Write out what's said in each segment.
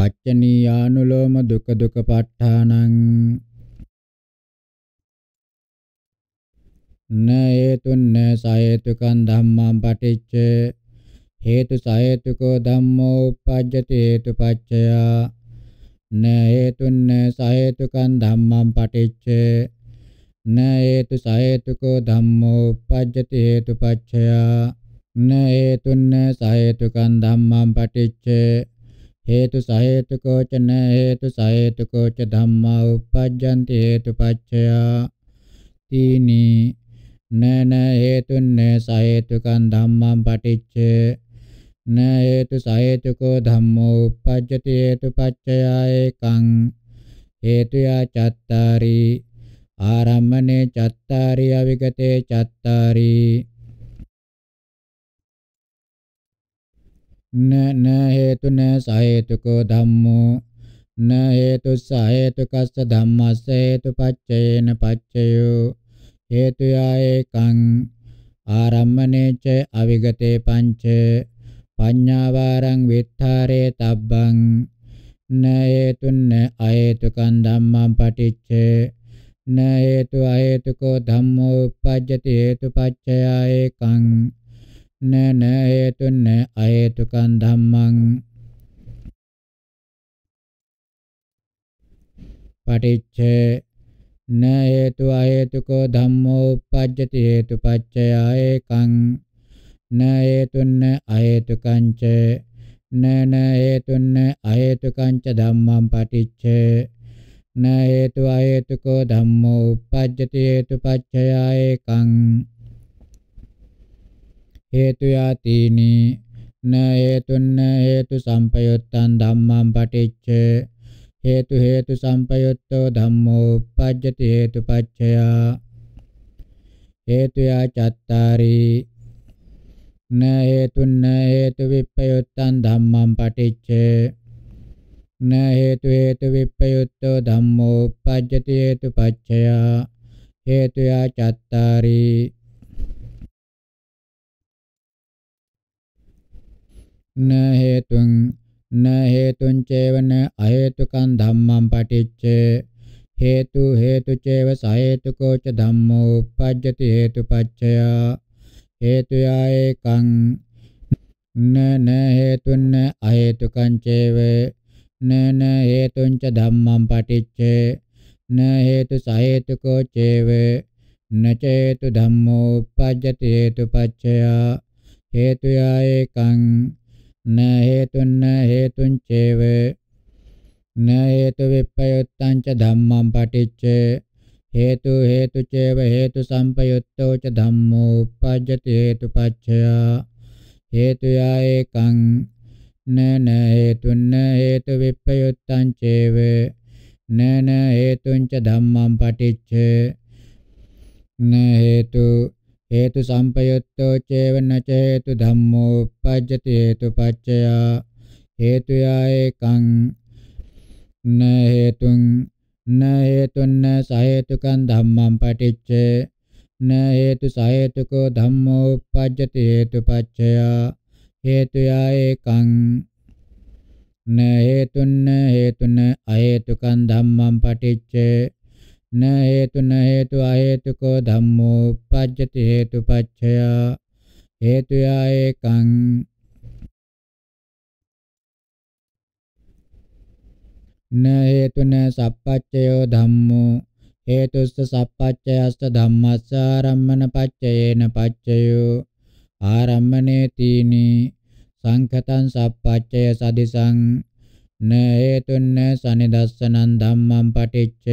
පච්චනීයානුලෝම දුක දුක ප ဋ ාණං න හේතුන්න සහේතුකං ධම්මං පටිච්ච හේතු සහේතුකෝ ධම්මෝ uppajjati හේතුපච්චයා න හේතුන්න සහේතුකං ධම්මං පටිච්ච න හේතු සහේතුකෝ ධම්මෝ uppajjati හේතුපච්චයා න හේතුන්න සහේතුකං ධම්මං පටිච්ච හේතු සහේතුකෝ ච න හේතු සහේතුකෝ ච ධම්මා uppajjanti හේතුපච්චයා තීනි නන හේතුන්න සහේතුකං ධම්මං පටිච්ච. න හේතු සහේතුකෝ ධම්මෝ uppajjati හේතුපච්චයා ඒකං. හේතුයා චත්තාරි ආරම්මනේ චත්තාරි අවිගතේ චත්තාරි. න න හේතුන සහේතුකෝ ධම්මෝ? න හේතු සහේතුකස්ස ධම්මස්ස හේතුපච්චයේන පච්චයෝ? හේතුයා ඒකං ආරම්මනේච අවිගතේ පංච පඤ්ඤාවාරං විත්තරේ තබ්බං න හේතුන්න අහේතුකං ධම්මං පටිච්ච න හේතු අහේතුකෝ ධම්මෝ? uppajjati හේතුපච්චයා ඒකං න න හේතුන්න අහේතුකං ධම්මං. පටිච්ච න හේතු අහේතුකෝ ධම්මෝ uppajjati හේතුපච්චයා ඒකං. න හේතුන්න අහේතුකං ච න න හේතුන්න අහේතුකං ච ධම්මං පටිච්ච. න හේතු අහේතුකෝ ධම්මෝ uppajjati හේතුපච්චයා ඒකං. හේතුයා තීනි න හේතුන්න හේතු සම්පයුත්තං ධම්මං පටිච්ච. හේතු හේතු සම්පයුත්තෝ ධම්මෝ uppajjati හේතුපච්චයා හේතුයා චත්තාරි. න හේතුන්න හේතු විප්පයුත්තං ධම්මං පටිච්ච. න හේතු හේතු විප්පයුත්තෝ ධම්මෝ uppajjati හේතුපච්චයා හේතුයා චත්තාරි. න හේතුං න හේතුං චේවන අහේතුකං ධම්මං පටිච්ච. හේතු හේතු චේව සහේතුකෝ ච ධම්මෝ uppajjati හේතුපච්චයා හේතුයා ඒකං න න හේතුන්න අහේතුකං චේව. න න හේතුං ච ධම්මං පටිච්ච. න හේතු සහේතුකෝ චේව. න චේතු ධම්මෝ uppajjati හේතුපච්චයා හේතුයා ඒකං න හේතුන්න හේතුං චේව න හේතු විප්පයුත්තං ච ධම්මං පටිච්ච හේතු හේතු චේව හේතු සම්පයුත්තෝ ච ධම්මෝ uppajjati හේතුපච්චයා හේතුයා ඒකං න න හේතුන්න හේතු විප්පයුත්තං චේව න න හේතුං ච ධම්මං පටිච්ච න හේතු හේතු සම්පයුත්තෝ චේවන ච හේතු ධම්මෝ uppajjati හේතුපච්චයා හේතුයා ඒකං න හේතුං න හේතුන්න සහේතුකං ධම්මං පටිච්ච. න හේතු සහේතුකෝ ධම්මෝ uppajjati හේතුපච්චයා හේතුයා ඒකං න හේතුන්න හේතුන අහේතුකං ධම්මං පටිච්ච. න හේතුන හේතු අහේතුකෝ ධම්මෝ uppajjati හේතුපච්චයා හේතුයා ඒකං න හේතුන සප්පච්චයෝ ධම්මෝ හේතුස්ස සප්පච්චයස්ස ධම්මස්ස ආරම්මන පච්චයේන පච්චයෝ ආරම්මනේ තීනි සංඛතං සප්පච්චය සදිසං න හේතුන්න සනිදස්සනං ධම්මං පටිච්ච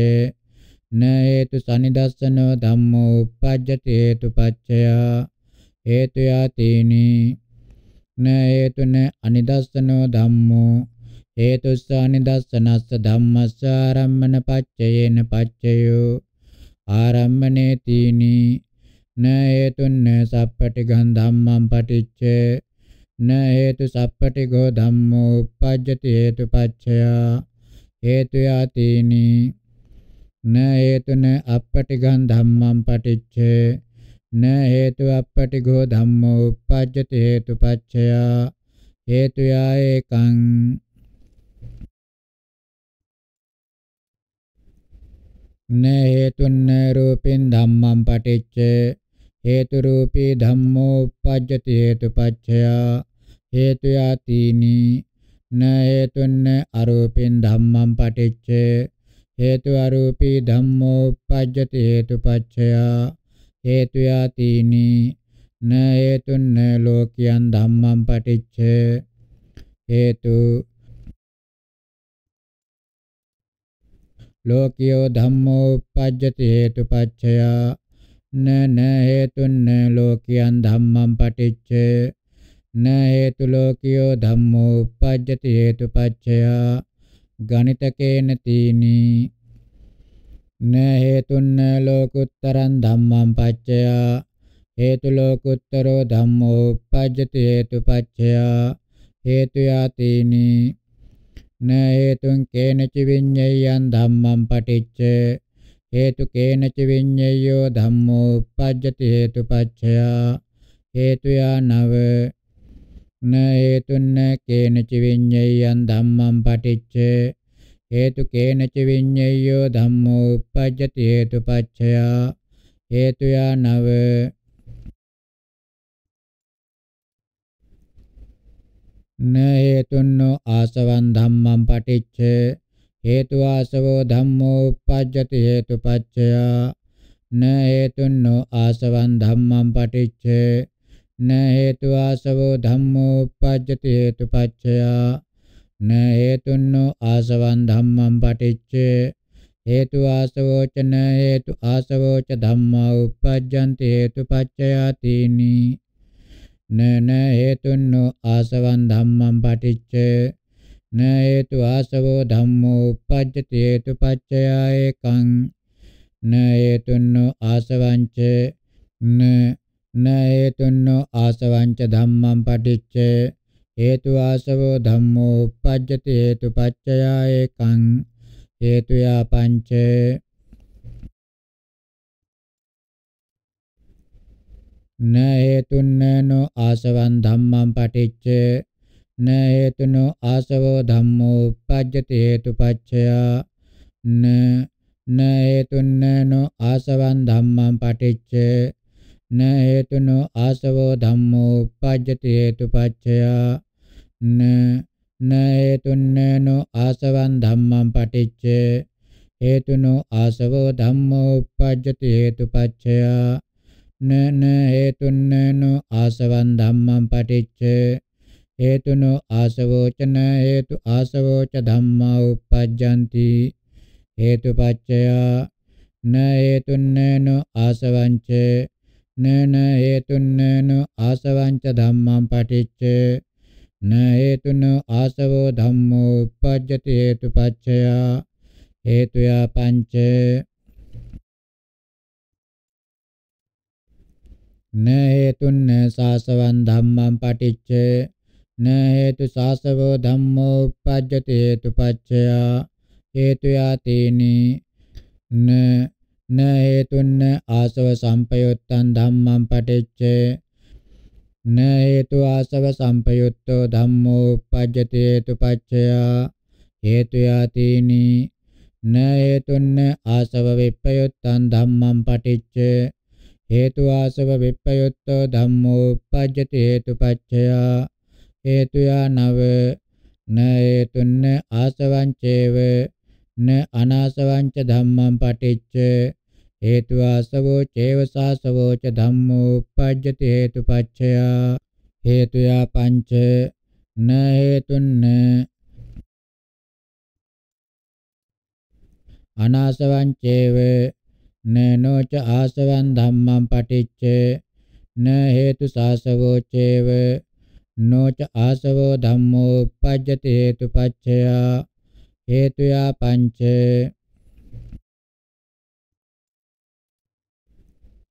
න හේතු සනිදස්සනෝ ධම්මෝ uppajjati හේතුපච්චයා හේතුයා තීනි න හේතුන අනිදස්සනෝ ධම්මෝ. හේතුස්සානි දස්සනස්ස ධම්මස්ස ආරම්මන පච්චයේන පච්චයෝ. ආරම්මනේ තීනි. න හේතුන්න සප්පටිගං ධම්මං පටිච්ච. න හේතු සප්පටිගෝ ධම්මෝ uppajjati හේතුපච්චයා හේතුයා තීනි න හේතුන අපටිගං ධම්මං පටිච්ච න හේතු අපටිගෝ ධම්මෝ uppajjati හේතුපච්චය හේතුයා ඒකං න හේතුන්න රූපෙන් ධම්මං පටිච්ච හේතු රූපී ධම්මෝ uppajjati හේතුපච්චය හේතුයා තීනි න හේතුන්න අරූපෙන් ධම්මං පටිච්ච හේතු අරූපී ධම්මෝ uppajjati හේතුපච්චය හේතු යතිනි න හේතුන්න ලෝකියන් ධම්මං පටිච්ච. හේතු ලෝකියෝ ධම්මෝ uppajjati හේතුපච්චය න න හේතුන්න ලෝකියන් ධම්මං පටිච්ච. න හේතු ලෝකියෝ ධම්මෝ uppajjati හේතුපච්චය ගණිතකේන තීනි න හේතුන්න ලෝකුත්තරං ධම්මං පච්චය. හේතු ලෝකුත්තරෝ ධම්මෝ uppajjati හේතුපච්චය හේතු යතිනි. න හේතුං කේනච විඤ්ඤයයන් ධම්මං පටිච්ච. හේතු කේනච විඤ්ඤයෝ ධම්මෝ uppajjati හේතුපච්චය හේතුයා නව. න හේතුන්න කේනච විඤ්ඤයයන් ධම්මං පටිච්ච හේතු කේනච විඤ්ඤයෝ ධම්මෝ uppajjati හේතුපච්චය හේතුයා නව න හේතුන්නෝ ආසවං ධම්මං පටිච්ච හේතු ආසවෝ ධම්මෝ uppajjati හේතුපච්චය න හේතුන්නෝ ආසවං ධම්මං පටිච්ච න හේතු ආසවෝ ධම්මෝ uppajjati හේතුපච්චය න හේතුන්නෝ ආසවං ධම්මං පටිච්ච හේතු ආසවෝ ච න හේතු ආසවෝ ච ධම්මා uppajjanti හේතුපච්චය තීනි න න හේතුන්නෝ ආසවං ධම්මං පටිච්ච න හේතු ආසවෝ ධම්මෝ uppajjati හේතුපච්චය ඒකං න හේතුන්නෝ ආසවංච න න හේතුන්නෝ ආසවංච ධම්මං පටිච්ච හේතු ආසවෝ ධම්මෝ uppajjati හේතුපච්චය ඒකං හේතුයා පංච න හේතුන්නෝ ආසවං ධම්මං පටිච්ච න හේතුනෝ ආසවෝ ධම්මෝ uppajjati හේතුපච්චය න න හේතුන්නෝ ආසවං ධම්මං පටිච්ච න හේතුනෝ ආසවෝ ධම්මෝ uppajjati හේතුපච්චය න න හේතුන්නෝ ආසවං ධම්මං පටිච්ච. හේතුනෝ ආසවෝ ධම්මෝ uppajjati හේතුපච්චය න න හේතුන්නෝ ආසවං ධම්මං පටිච්ච. හේතුනෝ ආසවෝච න හේතු ආසවෝච ධම්මා uppajjanti හේතුපච්චය න හේතුන්නෝ ආසවංච න න හේතුන්නෝ ආසවංච ධම්මං පටිච්ච න හේතුනෝ ආසවෝ ධම්මෝ uppajjati හේතුපච්චය හේතුයා පංච න හේතුන්න සාසවං ධම්මං පටිච්ච න හේතු සාසවෝ ධම්මෝ uppajjati හේතුපච්චය හේතු යතිනි න න හේතුන්න ආසව සම්පයුත්තං ධම්මං පටිච්ච. න හේතු ආසව සම්පයුත්තෝ ධම්මෝ uppajjati හේතුපච්චය හේතු යතිනි. න හේතුන්න ආසව විප්පයුත්තං ධම්මං පටිච්ච. හේතු ආසව විප්පයුත්තෝ ධම්මෝ uppajjati හේතුපච්චය හේතුයා නව. න හේතුන්න ආසවං චේව. න අනාසවං ච ධම්මං පටිච්ච. හේතු ආසවෝ චේව සාසවෝ ච ධම්මෝ uppajjati හේතුපච්චය හේතුයා පංච න හේතුන්න අනාසවං චේව නනෝච ආසවං ධම්මං පටිච්ච න හේතු සාසවෝ චේව නොච ආසවෝ ධම්මෝ uppajjati හේතුපච්චය හේතුයා පංච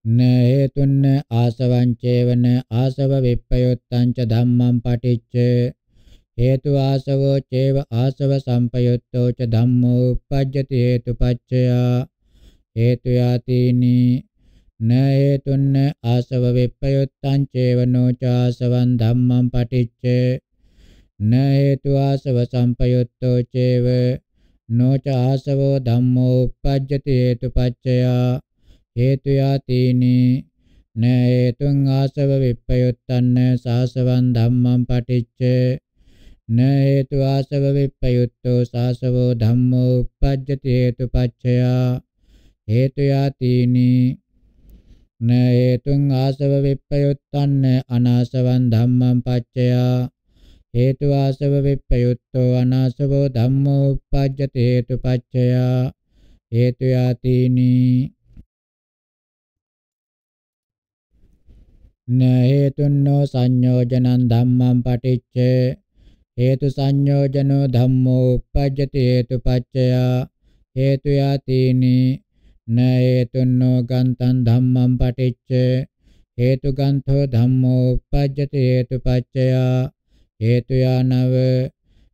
න හේතුන්න ආසවං චේවන ආසව විප්පයුත්තං ච ධම්මං පටිච්ච. හේතු ආසවෝ චේව ආසව සම්පයුත්තෝ ච ධම්මෝ uppajjati හේතුපච්චය හේතු යතිනි න හේතුන්න ආසව විප්පයුත්තං චේවනෝ චාසවං ධම්මං පටිච්ච. න හේතු ආසව සම්පයුත්තෝ චේව නොච ආසවෝ ධම්මෝ uppajjati හේතුපච්චයා හේතුයා තීනි න හේතුං ආසව විප්පයුත්තන්න සාසවං ධම්මං පටිච්ච. න හේතු ආසව විප්පයුත්තෝ සාසවෝ ධම්මෝ uppajjati හේතුපච්චයා හේතුයා තීනි න හේතුං ආසව විප්පයුත්තන්න අනාසවං ධම්මං පච්චයා. හේතු ආසව විප්පයුත්තෝ අනාසවෝ ධම්මෝ uppajjati හේතුපච්චයා හේතුයා තීනි න හේතුන්නෝ සංයෝජනං ධම්මං පටිච්ච හේතු සංයෝජනෝ ධම්මෝ uppajjati හේතුපච්චයා හේතුයා තීනි න හේතුන්නෝ ගන්තං ධම්මං පටිච්ච හේතු ගන්තෝ ධම්මෝ uppajjati හේතුපච්චයා හේතුයා නව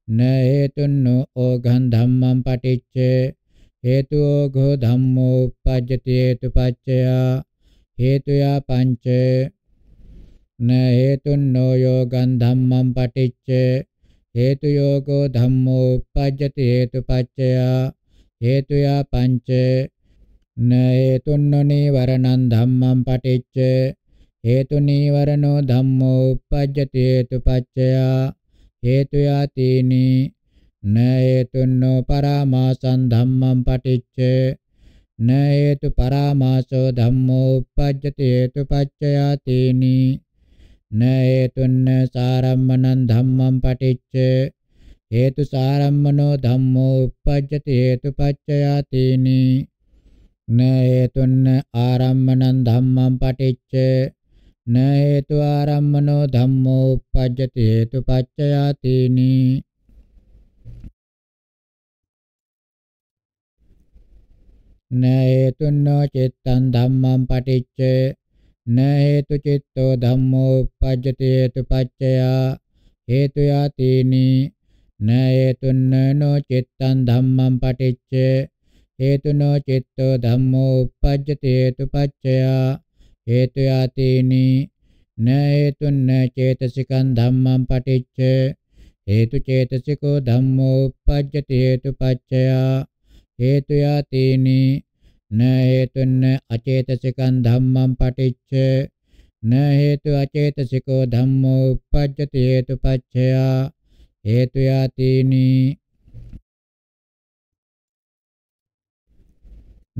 න හේතුන්නෝ ඕඝං ධම්මං පටිච්ච හේතු ඕඝෝ ධම්මෝ uppajjati හේතුපච්චයා හේතුයා පංච න හේතුන්නෝ යෝගං ධම්මං පටිච්ච හේතු යෝගෝ ධම්මෝ uppajjati හේතුපච්චයා හේතුයා පංච න හේතුන්නෝ නීවරණං ධම්මං පටිච්ච හේතු නීවරණෝ ධම්මෝ uppajjati හේතුපච්චයා හේතුයා තීනි න හේතුන්නෝ පරාමාසං ධම්මං පටිච්ච න හේතු පරාමාසෝ ධම්මෝ uppajjati හේතුපච්චයා තීනි න හේතුන්න සාරම්මනං ධම්මං පටිච්ච හේතු සාරම්මනෝ ධම්මෝ uppajjati හේතුපච්චයා තීනි න හේතුන්න ආරම්මනං ධම්මං පටිච්ච න හේතු ආරම්මනෝ ධම්මෝ uppajjati හේතුපච්චයා තීනි න හේතුන්නෝ චිත්තං ධම්මං පටිච්ච න හේතු චිත්තෝ ධම්මෝ uppajjati හේතුපච්චයා හේතුයා තීනි න හේතුන්නෝ චිත්තං ධම්මං පටිච්ච හේතුනෝ චිත්තෝ ධම්මෝ uppajjati හේතුපච්චයා හේතුයා තීනි න හේතුන්න චේතසිකං ධම්මං පටිච්ච හේතු චේතසිකෝ ධම්මෝ uppajjati හේතුපච්චයා හේතුයා තීනි න හේතුන්න අචේතසිකං ධම්මං පටිච්ච න හේතු අචේතසිකෝ ධම්මෝ uppajjati හේතුපච්චයා හේතුයා තීනි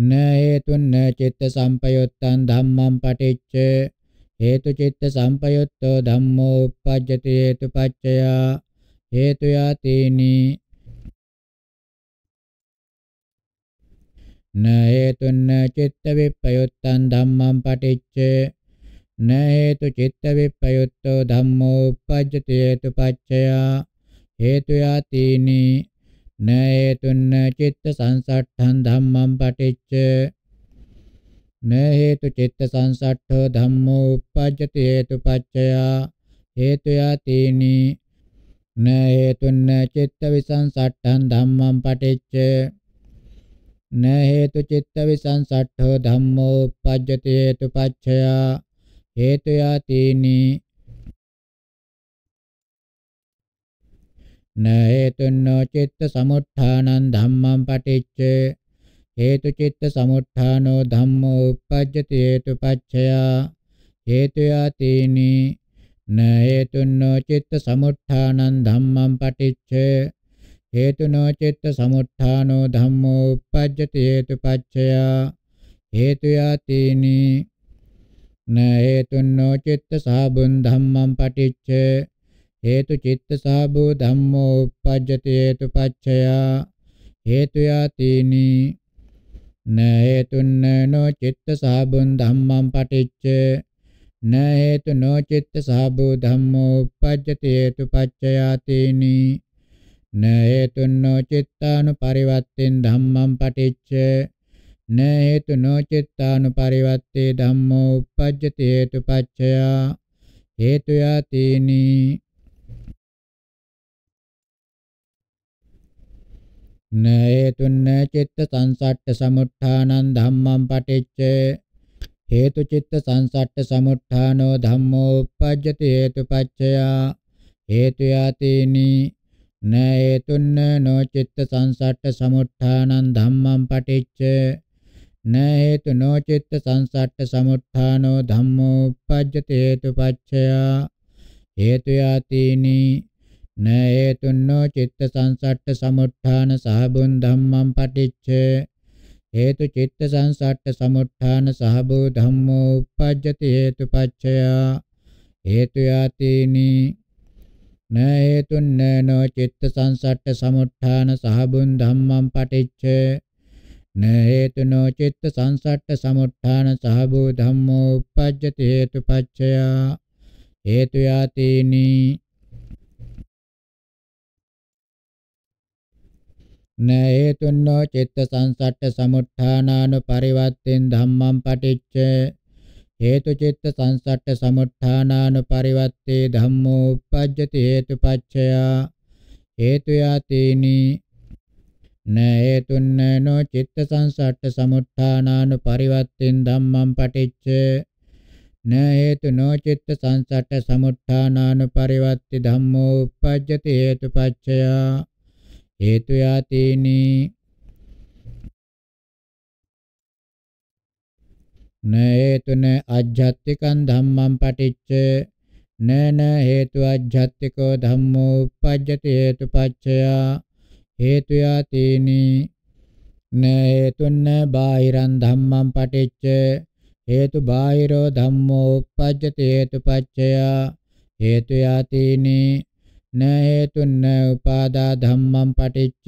න හේතුන්න චිත්ත සම්පයුත්තං ධම්මං පටිච්ච හේතු චිත්ත සම්පයුත්තෝ ධම්මෝ uppajjati හේතුපච්චයා හේතුයා තීනි න හේතුන්න චිත්ත විප්පයුත්තං ධම්මං පටිච්ච. න හේතු චිත්ත විප්පයුත්තෝ ධම්මෝ uppajjati හේතුපච්චයා හේතුයා තීනි න හේතුන්න චිත්ත සංසට්ඨං ධම්මං පටිච්ච. න හේතු චිත්ත සංසට්ඨෝ ධම්මෝ uppajjati හේතුපච්චයා හේතුයා තීනි න හේතුන්න චිත්ත විසංසට්ඨං ධම්මං පටිච්ච. න හේතු චිත්ත විසංසට්ඨෝ ධම්මෝ uppajjati හේතුපච්චයා හේතුයා තීනි න හේතුන්නෝ චිත්ත සමුත්ථානං ධම්මං පටිච්ච හේතු චිත්ත සමුත්ථානෝ ධම්මෝ uppajjati හේතුපච්චයා හේතුයා තීනි න හේතුන්නෝ චිත්ත සමුත්ථානං ධම්මං පටිච්ච හේතුනෝ චිත්ත සමුත්ථානෝ ධම්මෝ uppajjati හේතුපච්චයා හේතුයා තීනි න හේතුන්නෝ චිත්ත සාබුන් ධම්මං පටිච්ච. හේතු චිත්ත සාබෝ ධම්මෝ uppajjati හේතුපච්චයා හේතුයා තීනි න හේතුන්න නෝ චිත්ත සාබුන් ධම්මං පටිච්ච. න හේතු නෝ චිත්ත සාබෝ ධම්මෝ uppajjati හේතුපච්චයා තීනි න හේතුන්නෝ චිත්තානුපරිවත්තෙන් ධම්මං පටිච්ච න හේතුනෝ චිත්තානුපරිවත්තේ ධම්මෝ uppajjati හේතුපච්චයා හේතුයා තීනි න හේතුන්න චිත්ත සංසට්ඨ සමුත්ථානං ධම්මං පටිච්ච හේතු චිත්ත සංසට්ඨ සමුත්ථානෝ ධම්මෝ uppajjati හේතුපච්චයා හේතුයා තීනි න හේතුන්න නෝ චිත්ත සංසට්ඨ සමුත්ථානං ධම්මං පටිච්ච. න හේතු නෝ චිත්ත සංසට්ඨ සමුත්ථානෝ ධම්මෝ uppajjati හේතුපච්චය හේතු යතිනි. න හේතුන්නෝ චිත්ත සංසට්ඨ සමුත්ථාන සහබුන් ධම්මං පටිච්ච. හේතු චිත්ත සංසට්ඨ සමුත්ථාන සහබෝ ධම්මෝ uppajjati හේතුපච්චය හේතු යතිනි. න හේතුන්න නෝ චිත්ත සංසට්ඨ සමුත්ථාන සහබුන් ධම්මං පටිච්ච න හේතුනෝ චිත්ත සංසට්ඨ සමුත්ථාන සහබෝ ධම්මෝ uppajjati හේතුපච්චය හේතු යතිනි න හේතුන්නෝ චිත්ත සංසට්ඨ සමුත්ථානානු පරිවත්තෙන් ධම්මං පටිච්ච හේතු චිත්ත සංසට්ඨ සමුත්ථානානු පරිවත්තේ ධම්මෝ uppajjati හේතුපච්චය හේතු යතිනි න හේතුන්න නෝ චිත්ත සංසට්ඨ සමුත්ථානානු පරිවත්තෙන් ධම්මං පටිච්ච. න හේතු නෝ චිත්ත සංසට්ඨ සමුත්ථානානු පරිවත්ති ධම්මෝ uppajjati හේතුපච්චය හේතු යතිනි න හේතුන අජ්ජත්තිකං ධම්මං පටිච්ච නන හේතු අජ්ජත්තිකෝ ධම්මෝ uppajjati හේතුපච්චය හේතු යතිනි. න හේතුන්න බාහිරං ධම්මං පටිච්ච හේතු බාහිරෝ ධම්මෝ uppajjati හේතුපච්චය හේතු යතිනි. න හේතුන්න උපාදා ධම්මං පටිච්ච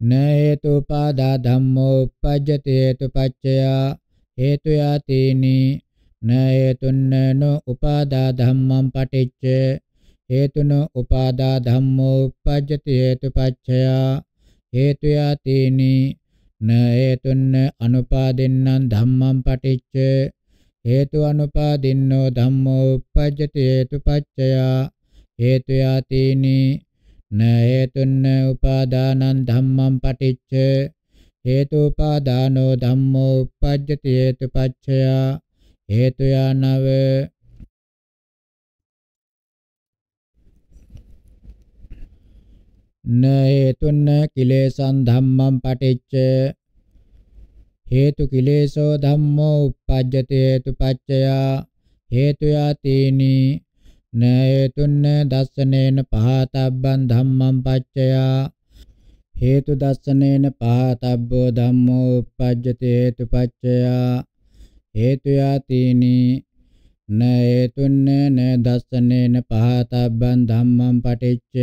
න හේතුපාදා ධම්මෝ uppajjati හේතුපච්චය හේතු යතිනි. න හේතුන්න නෝ උපාදා ධම්මං පටිච්ච. හේතුන උපාදා ධම්මෝ uppajjati හේතුපච්චය හේතු යතිනි. න හේතුන්න අනුපාදින්නම් ධම්මං පටිච්ච. හේතු අනුපාදින්නෝ ධම්මෝ uppajjati හේතුපච්චය හේතු යතිනි. න හේතුන්න උපාදානං ධම්මං පටිච්ච හේතුපාදානෝ ධම්මෝ uppajjati හේතුපච්චය හේතු යනව න හේතුන්න කිලේසං ධම්මං පටිච්ච හේතු කිලේශෝ ධම්මෝ uppajjati හේතුපච්චය හේතු යතිනි න හේතුන්න දස්සනේන පහතබ්බං ධම්මං පච්චය. හේතු දස්සනේන පහතබ්බෝ ධම්මෝ uppajjati හේතුපච්චය හේතු යතිනි න හේතුන්න න දස්සනේන පහතබ්බං ධම්මං පටිච්ච.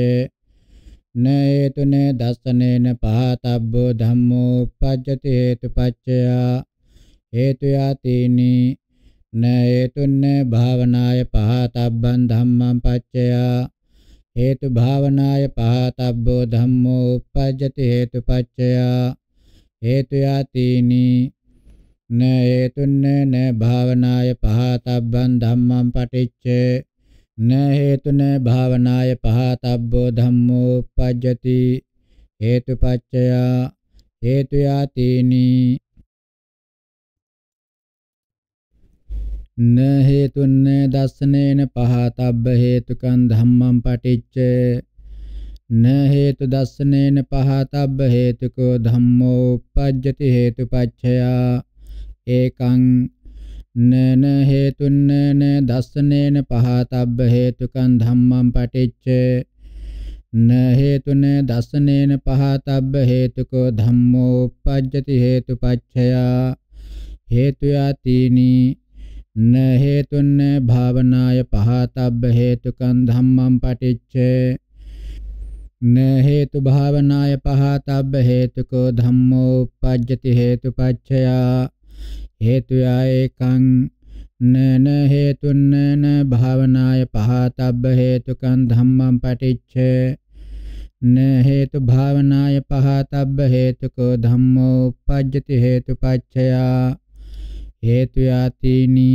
න හේතුන දස්සනේන පහතබ්බෝ ධම්මෝ uppajjati හේතුපච්චය හේතු යතිනි න හේතුන්න භාවනාය පහතබ්බං ධම්මං පච්චය. හේතු භාවනාය පහතබ්බෝ ධම්මෝ uppajjati හේතුපච්චය හේතු යතිනි න හේතුන්න න භාවනාය පහතබ්බං ධම්මං පටිච්ච. න හේතුන භාවනාය පහතබ්බෝ ධම්මෝ uppajjati හේතුපච්චය හේතු යතිනි න හේතුන්න දස්සනේන පහතබ්බ හේතුකං ධම්මං පටිච්ච. න හේතු දස්සනේන පහතබ්බ හේතුකෝ ධම්මෝ uppajjati හේතුපච්චය ඒකං නන හේතුන්න න දස්සනේන පහතබ්බ හේතුකං ධම්මං පටිච්ච. න හේතුන දස්සනේන පහතබ්බ හේතුකෝ ධම්මෝ uppajjati හේතුපච්චය හේතු යතිනි න හේතුන්න භාවනාය පහතබ්බ හේතුකං ධම්මං පටිච්ච න හේතු භාවනාය පහතබ්බ හේතුකෝ ධම්මෝ uppajjati හේතුපච්චය හේතුයා ඒකං නන හේතුන්න න භාවනාය පහතබ්බ හේතුකං ධම්මං පටිච්ච න හේතු භාවනාය පහතබ්බ හේතුකෝ ධම්මෝ uppajjati හේතුපච්චය හේතු යතිනි.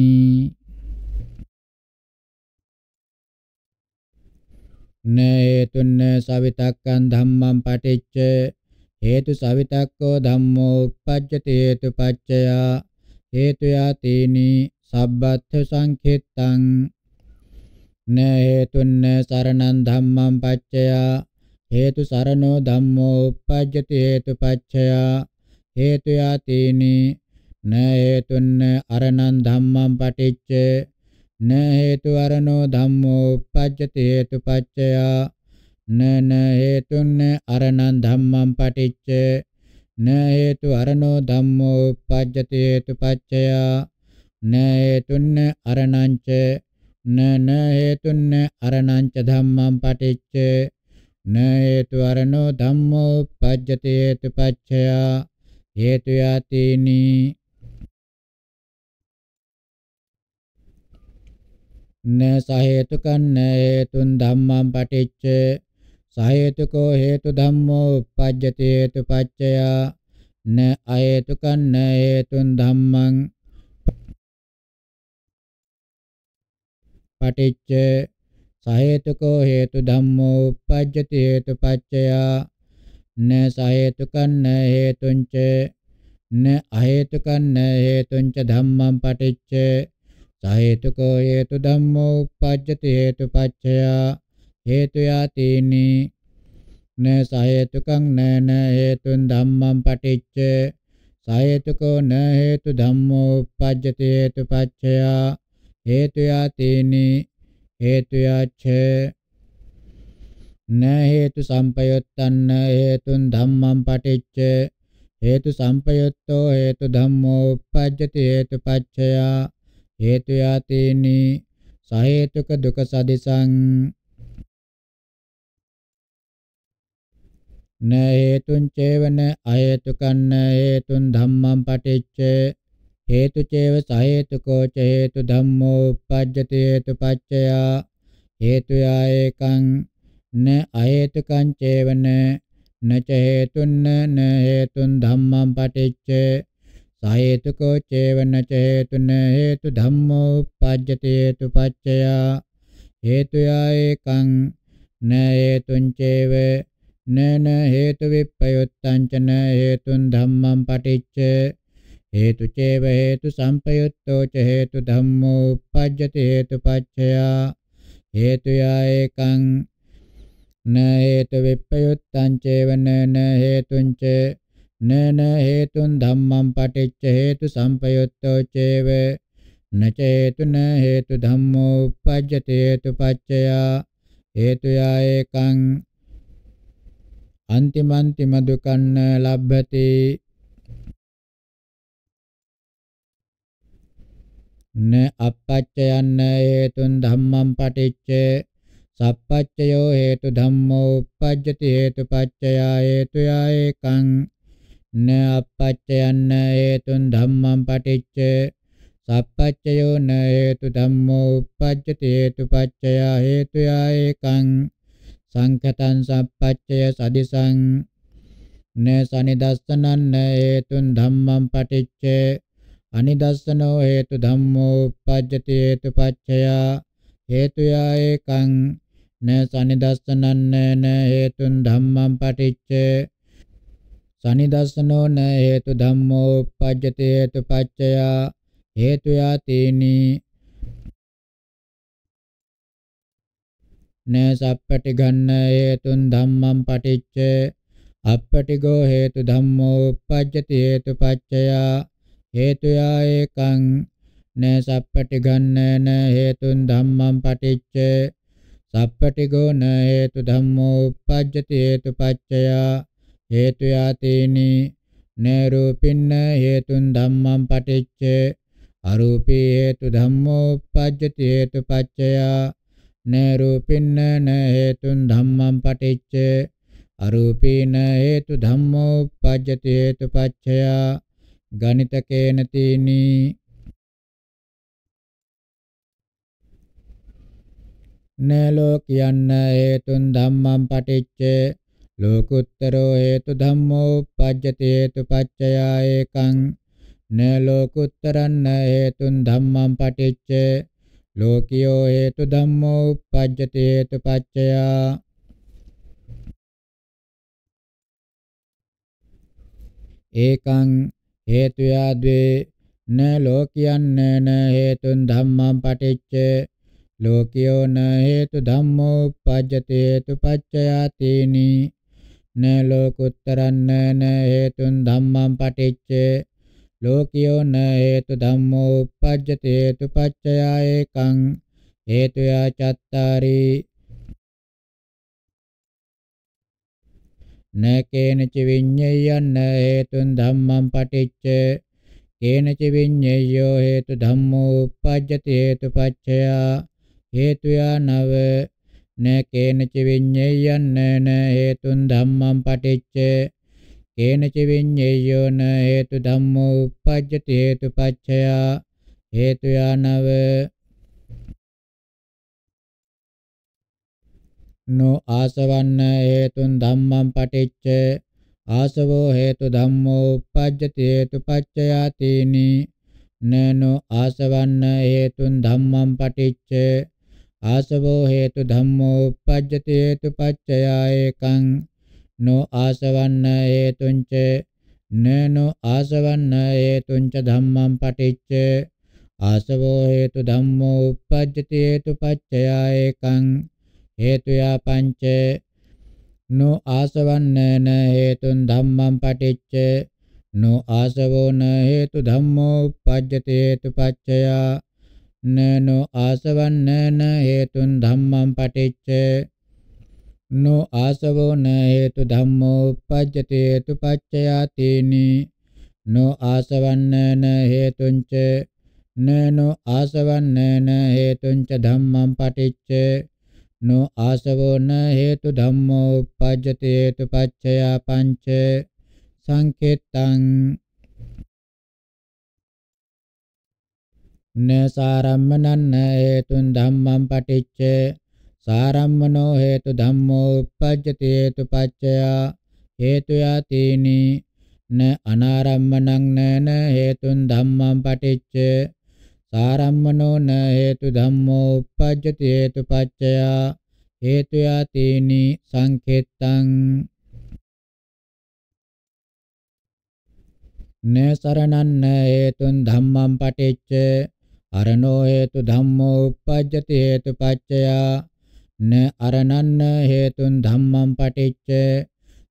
න හේතුන්න සවිතක්කං ධම්මං පටිච්ච. හේතු සවිතක්කෝ ධම්මෝ uppajjati හේතුපච්චය හේතු යතිනි සබ්බත්ථ සංඛිත්තං. න හේතුන්න සරණං ධම්මං පච්චයා. හේතු සරණෝ ධම්මෝ uppajjati හේතුපච්චයා හේතුයා තීනි න හේතුන්න අරණං ධම්මං පටිච්ච න හේතු අරණෝ ධම්මෝ uppajjati හේතුපච්චයා න න හේතුන්න අරණං ධම්මං පටිච්ච න හේතු අරණෝ ධම්මෝ uppajjati හේතුපච්චයා න හේතුන්න අරණංච න න හේතුන්න අරණංච ධම්මං පටිච්ච න හේතු අරණෝ ධම්මෝ uppajjati හේතුපච්චයා හේතු යතිනි න සහේතුකන්න හේතුන් ධම්මං පටිච්ච. සහේතුකෝ හේතු ධම්මෝ uppajjati හේතුපච්චයා න අහේතුකන්න හේතුන් ධම්මං පටිච්ච. සහේතුකෝ හේතු ධම්මෝ uppajjati හේතුපච්චයා න සහේතුකන්න හේතුංච. න අහේතුකන්න හේතුංච ධම්මං පටිච්ච. සහේතුකෝ හේතු ධම්මෝ uppajjati හේතුපච්චයා හේතුයා තීනි න සහේතුකං න න හේතුන් ධම්මං පටිච්ච. සහේතුකෝ න හේතු ධම්මෝ uppajjati හේතුපච්චයා හේතුයා තීනි හේතුයාච්ච න හේතු සම්පයොත්තන්න හේතුන් ධම්මං පටිච්ච. හේතු සම්පයොත්තෝ හේතු ධම්මෝ uppajjati හේතුපච්චයා හේතුයා තීනි සහේතුක දුක සදිසං න හේතුං චේවන අහේතුකන්න හේතුන් ධම්මං පටිච්ච හේතු චේව සහේතුකෝ ච හේතු ධම්මෝ uppajjati හේතුපච්චයා හේතුයා ඒකං න අහේතුකං චේවන නච හේතුන්න න හේතුන් ධම්මං පටිච්ච සහේතුකෝ චේවන ච හේතුන හේතු ධම්මෝ uppajjati හේතුපච්චයා හේතුයා ඒකං න හේතුං චේව න න හේතු විප්පයුත්තං ච න හේතුන් ධම්මං පටිච්ච. හේතු චේව හේතු සම්පයුත්තෝ ච හේතු ධම්මෝ uppajjati හේතුපච්චයා හේතුයා ඒකං න හේතු විප්පයුත්තං චේව න න හේතුං ච න න හේතුන් ධම්මං පටිච්ච හේතු සම්පයුත්තෝ චේව න ච හේතු න හේතු ධම්මෝ uppajjati හේතුපච්චයා හේතුයා ඒකං අන්තිමන්තිම දුකන්න ලබ්භති න අපච්චයන්න හේතුන් ධම්මං පටිච්ච සප්පච්චයෝ හේතු ධම්මෝ uppajjati හේතුපච්චයා හේතුයා ඒකං න අපච්චයන්න හේතුන් ධම්මං පටිච්ච සප්පච්චයෝ න හේතු ධම්මෝ uppajjati හේතුපච්චයා හේතුයා ඒකං සංකතං සප්පච්චය සදිසං න සනිදස්සනන්න හේතුන් ධම්මං පටිච්ච අනිදස්සනෝ හේතු ධම්මෝ uppajjati හේතුපච්චයා හේතුයා ඒකං න සනිදස්සනන්න න හේතුන් ධම්මං පටිච්ච සනිදස්සනෝ න හේතු ධම්මෝ uppajjati හේතුපච්චයා හේතුයා තීනි න සප්පටි ගන්න හේතුන් ධම්මං පටිච්ච අප්පටිගෝ හේතු ධම්මෝ uppajjati හේතුපච්චයා හේතුයා ඒකං. න සප්පටි ගන්න න හේතුන් ධම්මං පටිච්ච සප්පටිගෝ න හේතු ධම්මෝ uppajjati හේතුපච්චයා හේතුයා තීනි න රූපින්න හේතුන් ධම්මං පටිච්ච අරූපී හේතු ධම්මෝ uppajjati හේතුපච්චයා න රූපින්න න හේතුන් ධම්මං පටිච්ච අරූපීන හේතු ධම්මෝ uppajjati හේතුපච්චයා ගණිතකේන තීනි නලෝ කියන්න හේතුන් ධම්මං පටිච්ච ලෝකුත්තරෝ හේතු ධම්මෝ uppajjati හේතුපච්චයා ඒකං. න ලෝකුත්තරන්න හේතුන් ධම්මං පටිච්ච. ලෝකියෝ හේතු ධම්මෝ uppajjati හේතුපච්චයා ඒකං හේතුයා ද්වේ න ලෝකියන්න න හේතුන් ධම්මං පටිච්ච. ලෝකියෝ න හේතු ධම්මෝ uppajjati හේතු පච්චයාතීනි න ලෝකුත්තරන්න න හේතුන් ධම්මං පටිච්චේ. ලෝකියෝ න හේතු ධම්මෝ uppajjati හේතු පච්චයා ඒකං. හේතුයා චත්තාරි. න කේනච විඤ්ඤයන්න හේතුන් ධම්මං පටිච්චේ. කේනච විඤ්ඤයෝ හේතු ධම්මෝ uppajjati හේතු පච්චයා. හේතුයා නව න කේනච විඤ්ඤයන්න න හේතුන් ධම්මං පටිච්චේ. කේනච විඤ්ඤයෝ න හේතු ධම්මෝ uppajjati හේතු පච්චයා. හේතුයා නව නෝ ආසවන්න හේතුන් ධම්මං පටිච්ච. ආසවෝ හේතු ධම්මෝ uppajjati හේතු පච්චයාතීනි නනෝ ආසවන්න හේතුන් ධම්මං පටිච්ච. ආසවෝ හේතු ධම්මෝ uppajjati හේතු පච්චයා ඒකං. නෝ ආසවන්න හේතුංච නනෝ ආසවන්න හේතුංච ධම්මං පටිච්ච. ආසවෝ හේතු ධම්මෝ uppajjati හේතු පච්චයා ඒකං. හේතුයා පංච නෝ ආසවන්නන හේතුන් ධම්මං පටිච්ච. නෝ ආසවෝ න හේතු ධම්මෝ uppajjati හේතු පච්චයා නනෝ ආසවන්නන හේතුන් ධම්මං පටිච්ච. නෝ ආසවෝ න හේතු ධම්මෝ uppajjati හේතු පච්චයා තීනි. නෝ ආසවන්නන හේතුංච. නනෝ ආසවන්නන හේතුංච ධම්මං පටිච්ච. නෝ ආසවෝ න හේතු ධම්මෝ uppajjati හේතු පච්චයා පංච. සංකේතං න සාරම්මනන්න හේතුන් ධම්මං පටිච්ච සාරම්මනෝ හේතු ධම්මෝ uppajjati හේතු පච්චයා හේතුයා තීනි න අනාරම්මනං නන හේතුන් ධම්මං පටිච්ච සාරම්මනෝ න හේතු ධම්මෝ uppajjati හේතු පච්චයා හේතුයා තීනි සංකෙත්තං න සරණන්න හේතුන් ධම්මං පටිච්ච අරණෝ හේතු ධම්මෝ uppajjati හේතු පච්චයා න අරණන්න හේතුන් ධම්මං පටිච්ච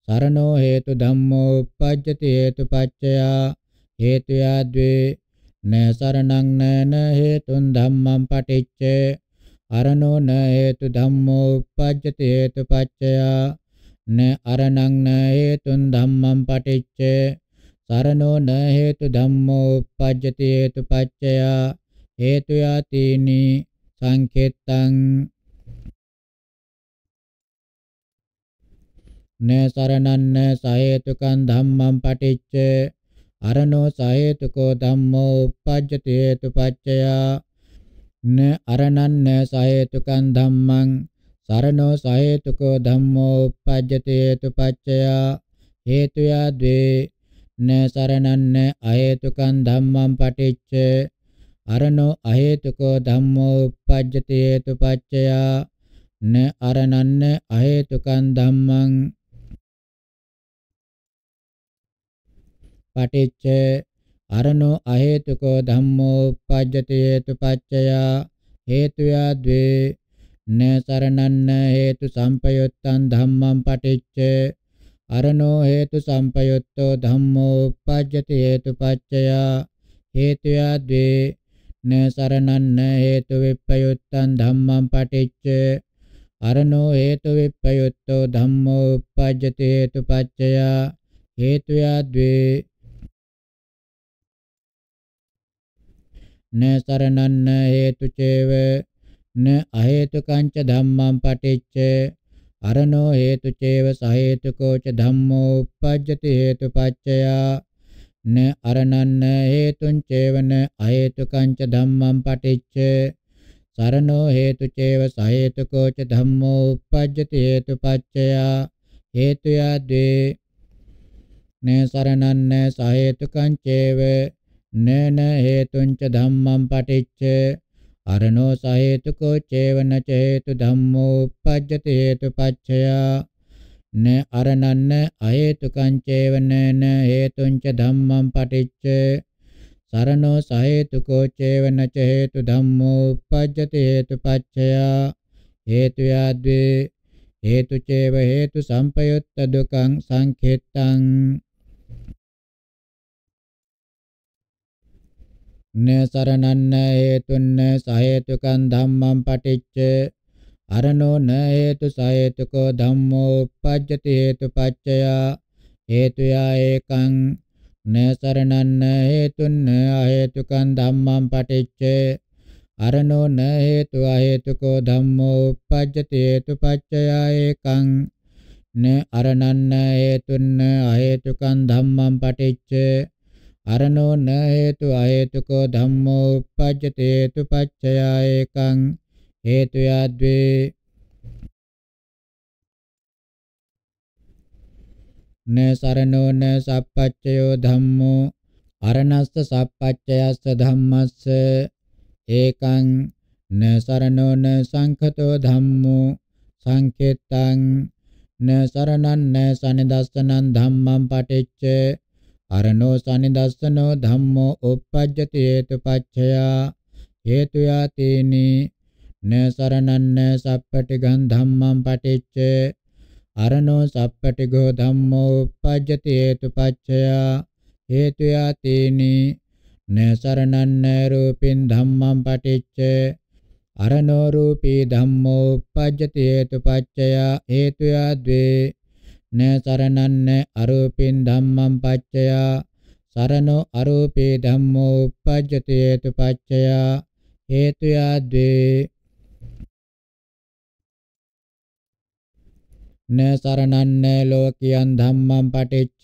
සරණෝ හේතු ධම්මෝ uppajjati හේතු පච්චයා හේතුයා ද්වේ න සරණං නන හේතුන් ධම්මං පටිච්ච අරණෝ න හේතු ධම්මෝ uppajjati හේතු පච්චයා න අරණං න හේතුන් ධම්මං පටිච්ච සරණෝ න හේතු ධම්මෝ uppajjati හේතු පච්චයා හේතුයා තීනි සංකෙත්තං න සරණන්න සහේතුකං ධම්මං පටිච්ච අරණෝ සහේතුකෝ ධම්මෝ uppajjati හේතු පච්චයා න අරණන්න සහේතුකං ධම්මං සරණෝ සහේතුකෝ ධම්මෝ uppajjati හේතු පච්චයා හේතුයා ද්වේ න සරණන්න අහේතුකං ධම්මං පටිච්ච අරණෝ අහේතුකෝ ධම්මෝ uppajjati හේතු පච්චයා න අරණන්න අහේතුකං ධම්මං පටිච්ච අරණෝ අහේතුකෝ ධම්මෝ uppajjati හේතු පච්චයා හේතුයා ද්වේ න සරණන්න හේතු සම්පයුත්තං ධම්මං පටිච්ච අරණෝ හේතු සම්පයුත්තෝ ධම්මෝ uppajjati හේතු පච්චයා හේතුයා ද්වේ න සරණන්න හේතු විප්පයුත්තං ධම්මං පටිච්ච අරණෝ හේතු විප්පයුත්තෝ ධම්මෝ uppajjati හේතු පච්චයා හේතුයා ද්වේ න සරණන්න හේතු චේව න අහේතුකංච ධම්මං පටිච්ච අරණෝ හේතු චේව සහේතුකෝ ච ධම්මෝ uppajjati හේතු පච්චයා න අරණන්න හේතුං චේවන අහේතුකංච ධම්මං පටිච්ච. සරණෝ හේතු චේව සහේතුකෝ ච ධම්මෝ uppajjati හේතු පච්චයා. හේතුයා ද්වේ න සරණන්න සහේතුකං චේව. නන හේතුංච ධම්මං පටිච්ච. අරණෝ සහේතුකෝ චේවන ච හේතු ධම්මෝ uppajjati හේතු පච්චයා. න අරණන්න අහේතුකං චේවන න හේතුංච ධම්මං පටිච්ච සරණෝ සහේතුකෝ චේවන ච හේතු ධම්මෝ uppajjati හේතුපච්චයා හේතුයා ද්වේ හේතු චේව හේතු සම්පයුත්ත දුකං සංඛෙත්තං න සරණන්න හේතුන්න සහේතුකං ධම්මං පටිච්ච අරණෝ න හේතු සහේතුකෝ ධම්මෝ uppajjati හේතුපච්චයා හේතුයා ඒකං න සරණන්න හේතුන්න අහේතුකං ධම්මං පටිච්ච අරණෝ න හේතු අහේතුකෝ ධම්මෝ uppajjati හේතුපච්චයා ඒකං න අරණන්න හේතුන්න අහේතුකං ධම්මං පටිච්ච අරණෝ න හේතු අහේතුකෝ ධම්මෝ uppajjati හේතුපච්චයා ඒකං හේතුයා ද්වේ න සරණෝ න සප්පච්චයෝ ධම්මෝ අරණස්ස සප්පච්චයස්ස ධම්මස්ස ඒකං න සරණෝ න සංඛතෝ ධම්මෝ සංකේතං න සරණං න සනිදස්සනං ධම්මං පටිච්ච අරණෝ සනිදස්සනෝ ධම්මෝ uppajjati හේතුපච්චයා හේතුයා තේනි න සරණං න සප්පටිගං ධම්මං පටිච්ච අරණෝ සප්පටිගෝ ධම්මෝ uppajjati හේතුපච්චයා හේතුයා තේනි න සරණන්න රූපින් ධම්මං පටිච්ච අරණෝ රූපී ධම්මෝ uppajjati හේතුපච්චයා හේතුයා ද්වේ න සරණන්න අරූපින් ධම්මං පච්චයා. සරණෝ අරූපී ධම්මෝ uppajjati හේතුපච්චයා හේතුයා ද්වේ න සරණන්න ලෝකියං ධම්මං පටිච්ච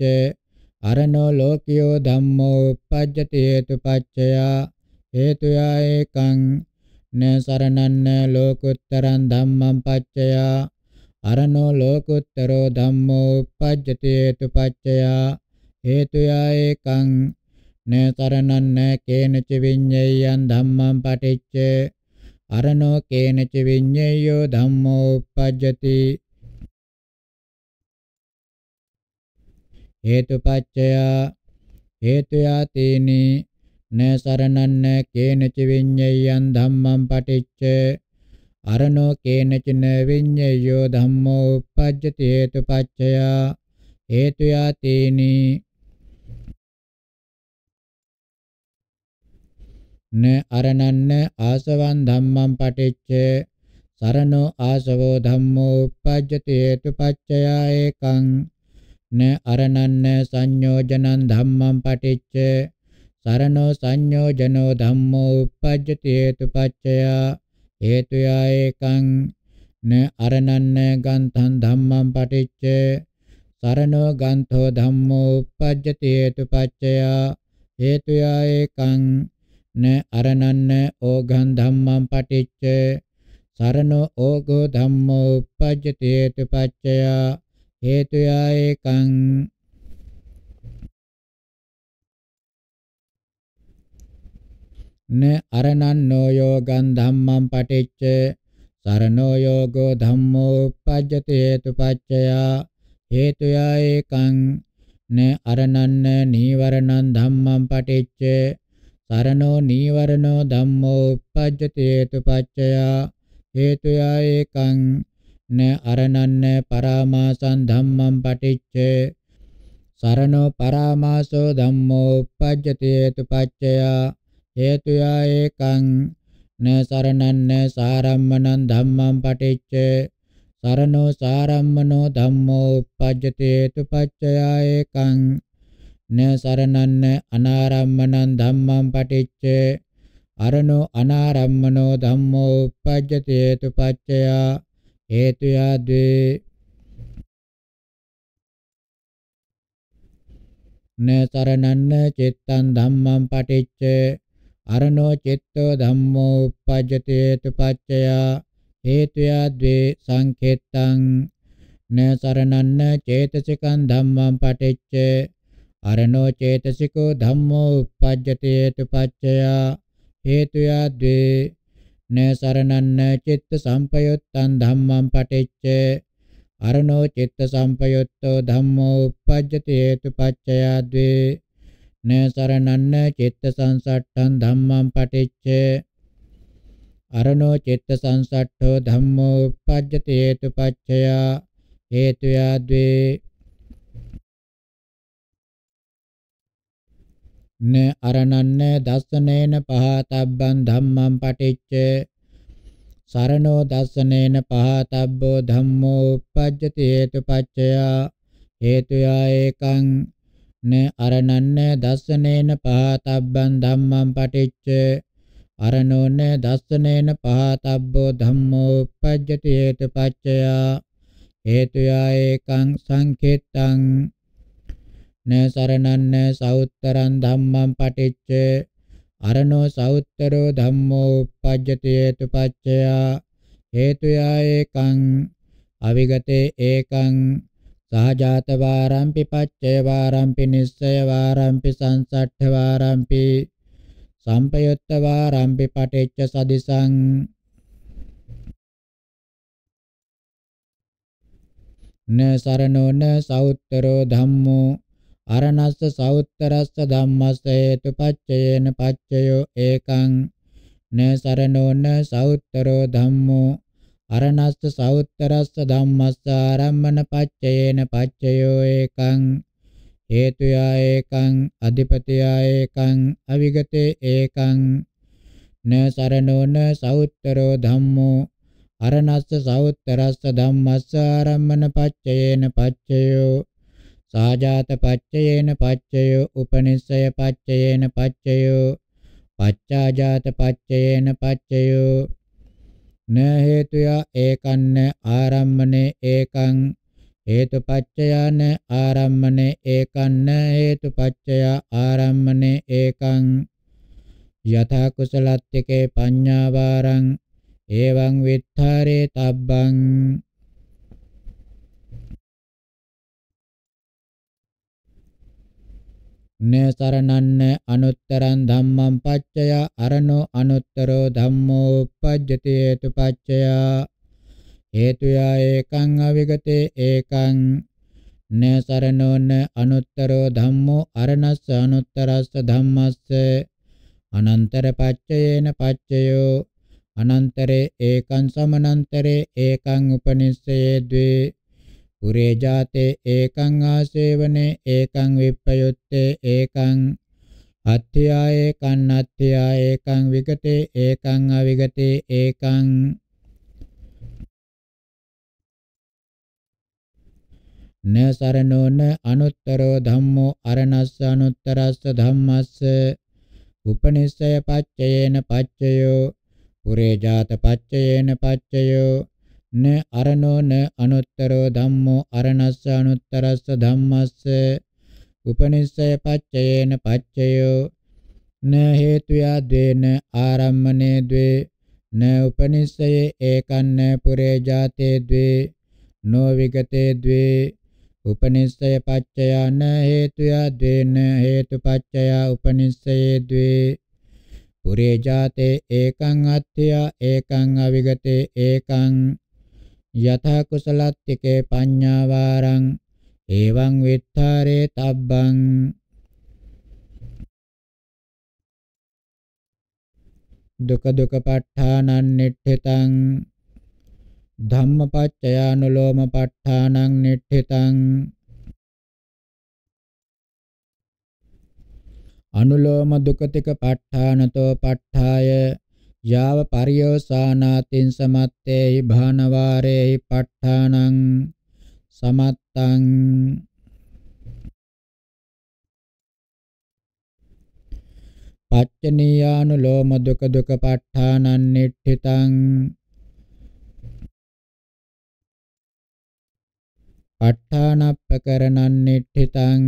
අරණෝ ලෝකියෝ ධම්මෝ uppajjati හේතුපච්චයා හේතුයා ඒකං. න සරණන්න ලෝකුත්තරං ධම්මං පච්චයා අරණෝ ලෝකුත්තරෝ ධම්මෝ uppajjati හේතුපච්චයා හේතුයා ඒකං. න සරණන්න කේනච විඤ්ඤයයන් ධම්මං පටිච්ච අරණෝ කේනච විඤ්ඤයෝ ධම්මෝ uppajjati හේතුපච්චයා හේතුයා තීනි න සරණන්න කේනච විඤ්ඤයයන් ධම්මං පටිච්ච අරණෝ කේනච න විඤ්ඤයෝ ධම්මෝ uppajjati හේතුපච්චයා හේතුයා තීනි න අරණන්න ආසවං ධම්මං පටිච්ච සරණෝ ආසවෝ ධම්මෝ uppajjati හේතුපච්චයා ඒකං න අරණන්න සංයෝජනං ධම්මං පටිච්ච සරණෝ සංයෝජනෝ ධම්මෝ uppajjati හේතුපච්චයා හේතුයා ඒකං න අරණන්න ගන්තං ධම්මං පටිච්ච සරණෝ ගන්තෝ ධම්මෝ uppajjati හේතුපච්චයා හේතුයා ඒකං න අරණන්න ඕඝං ධම්මං පටිච්ච සරණෝ ඕඝෝ ධම්මෝ uppajjati හේතුපච්චයා හේතුයා ඒකං න අරණන්නෝ යෝගං ධම්මං පටිච්ච සරණෝ යෝගෝ ධම්මෝ uppajjati හේතුපච්චයා හේතුයා ඒකං න අරණන්න නීවරණං ධම්මං පටිච්ච සරණෝ නීවරණෝ ධම්මෝ uppajjati හේතුපච්චයා හේතුයා ඒකං න අරණන්න පරාමාසං ධම්මං පටිච්ච. සරණෝ පරාමාසෝ ධම්මෝ uppajjati හේතුපච්චයා හේතුයා ඒකං. න සරණන්න සාරම්මනං ධම්මං පටිච්ච. සරණෝ සාරම්මනෝ ධම්මෝ uppajjati හේතුපච්චයා ඒකං. න සරණන්න අනාරම්මනං ධම්මං පටිච්ච. අරණෝ අනාරම්මනෝ ධම්මෝ uppajjati හේතුපච්චයා හේතුයා ද්වේ න සරණන්න චිත්තං ධම්මං පටිච්ච අරණෝ චිත්තෝ ධම්මෝ uppajjati හේතුපච්චයා හේතුයා ද්වේ සංකෙත්තං න සරණන්න චේතසිකං ධම්මං පටිච්ච අරණෝ චේතසිකෝ ධම්මෝ uppajjati හේතුපච්චයා හේතුයා ද්වේ න සරණන්න චිත්ත සම්පයුත්තං ධම්මං පටිච්ච අරණෝ චිත්ත සම්පයුත්තෝ ධම්මෝ uppajjati හේතුපච්චයා ද්වේ න සරණන්න චිත්ත සංසට්ඨං ධම්මං පටිච්චේ අරණෝ චිත්ත සංසට්ඨෝ ධම්මෝ uppajjati හේතුපච්චය හේතුයා ද්වේ න අරණන්න දස්සනේන පහතබ්බං ධම්මං පටිච්චේ සරණෝ දස්සනේන පහතබ්බෝ ධම්මෝ uppajjati හේතුපච්චය හේතුයා ඒකං න අරණන්න දස්සනේන පහතබ්බං ධම්මං පටිච්චේ අරණෝන දස්සනේන පහතබ්බෝ ධම්මෝ uppajjati හේතුපච්චය හේතුයා ඒකං සංකෙත්තං න සරණන්න සෞත්තරං ධම්මං පටිච්චේ. අරණෝ සෞත්තරෝ ධම්මෝ uppajjati හේතුපච්චය හේතුයා ඒකං අවිගතේ ඒකං. සහජාත වාරම්පි පච්චය වාරම්පි නිස්සය වාරම්පි සංසට්ඨ වාරම්පි. සම්පයුත්ත වාරම්පි පටිච්ච සදිසං. න සරණෝ න සෞත්තරෝ ධම්මෝ. අරණස්ස සෞත්තරස්ස ධම්මස්ස හේතුපච්චයේන පච්චයෝ ඒකං. න සරණෝ න සෞත්තරෝ ධම්මෝ. අරණස්ස සෞත්තරස්ස ධම්මස්ස ආරම්මන පච්චයේන පච්චයෝ ඒකං. හේතුයා ඒකං අධිපතියා ඒකං අවිගතේ ඒකං. න සරණෝ න සෞත්තරෝ ධම්මෝ. අරණස්ස සෞත්තරස්ස ධම්මස්ස ආරම්මන පච්චයේන පච්චයෝ. සාජාත පච්චයේන පච්චයෝ උපනිස්සය පච්චයේන පච්චයෝ පච්චාජාත පච්චයේන පච්චයෝ. න හේතුයා ඒකන්න ආරම්මනේ ඒකං හේතුපච්චයන ආරම්මනේ ඒකන්න හේතුපච්චය ආරම්මනේ ඒකං. යථා කුසලත්තිකේ පඤ්ඤාවාරං එවං විත්තරේ තබ්බං. න සරණන්න අනුත්තරං ධම්මං පච්චය අරණෝ අනුත්තරෝ ධම්මෝ uppajjati හේතුපච්චය හේතුයා ඒකං අවිගතේ ඒකං න සරණෝ න අනුත්තරෝ ධම්මෝ අරණස්ස අනුත්තරස්ස ධම්මස්ස. අනන්තර පච්චයේන පච්චයෝ අනන්තරේ ඒකං සමනන්තරේ ඒකං උපනිස්සයේ ද්වේ පුරේ ජාතේ ඒකං ආසේවනේ ඒකං විප්පයුත්තේ ඒකං අත්ථයා ඒකං අත්ථයා ඒකං විගතේ ඒකං අවිගතේ ඒකං න සරණෝ න අනුත්තරෝ ධම්මෝ අරණස්ස අනුත්තරස්ස ධම්මස්ස උපනිස්සය පච්චයේන පච්චයෝ පුරේ ජාත පච්චයේන පච්චයෝ න අරණෝ න අනුත්තරෝ ධම්මෝ අරණස්ස අනුත්තරස්ස ධම්මස්ස උපනිස්සය පච්චයේන පච්චයෝ න හේතුයා ද්වේන ආරම්මනේ ද්වේ න උපනිස්සයේ ඒකන්න පුරේ ජාතේ ද්වේ නෝ විගතේ ද්වේ උපනිස්සය පච්චයා න හේතුයා ද්වේන හේතුපච්චයා උපනිස්සයේ ද්වේ පුරේ ජාතේ ඒකං අත්ථයා ඒකං අවිගතේ ඒකං යථා කුසලත්තිකේ පඤ්ඤාවාරං එවං විත්තරේ තබ්බං දුක දුක ප ဋ ානං නිට්ඨිතං ධම්මපච්චයානුලෝම ප ဋ ානං නිට්ඨිතං අනුලෝම දුකතික ප ဋ ානතෝ ප ဋ ාය යාව පරියෝසානාතින් සමත්තේහි භානවාරේහි ප ဋ ානං සමත්තං පච්චනීයානුලෝම දුක දුක ප ဋ ානං නිට්ඨිතං ප ဋ ානප්පකරණං නිට්ඨිතං